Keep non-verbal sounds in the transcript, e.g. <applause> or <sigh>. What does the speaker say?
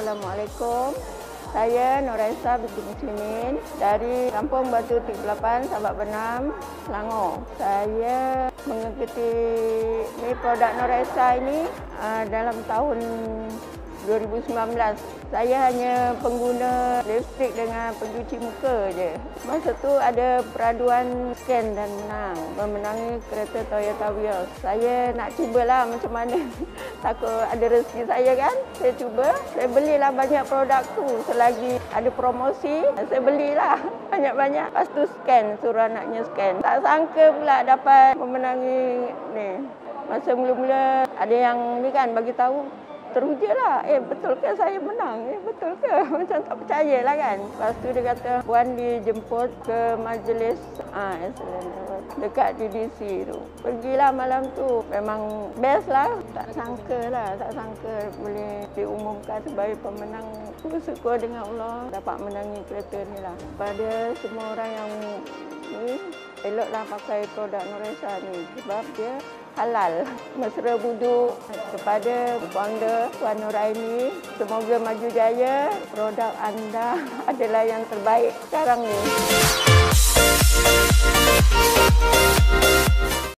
Assalamualaikum. Saya Noraisa binti Muslimin dari Kampung Batu 38, Sabak Benam, Selangor. Saya mengikuti ni produk Noraisa ini uh, dalam tahun 2019 saya hanya pengguna lipstick dengan pencuci muka je. Masa tu ada peraduan scan dan menang. Memenangi kereta Toyota Vios. Saya nak cubalah macam mana. <laughs> Takut ada rezeki saya kan. Saya cuba. Saya belilah banyak produk tu. Selagi ada promosi, saya belilah <laughs> banyak-banyak. Lepas tu scan, suruh anaknya scan. Tak sangka pula dapat memenangi ni. Masa mula-mula ada yang ni kan bagi tahu teruja lah. Eh betul ke saya menang? Eh betul ke? <laughs> Macam tak percaya lah kan. Lepas tu dia kata Puan dijemput ke majlis ah, dekat DDC tu. Pergilah malam tu. Memang best lah. Tak sangka lah. Tak sangka boleh diumumkan sebagai pemenang. Bersyukur dengan Allah dapat menangi kereta ni lah. Pada semua orang yang ni eloklah pakai produk Nuresa ni sebab dia halal. Mesra buduk kepada founder Puan Nuraini. Semoga maju jaya. Produk anda <laughs> adalah yang terbaik sekarang ni.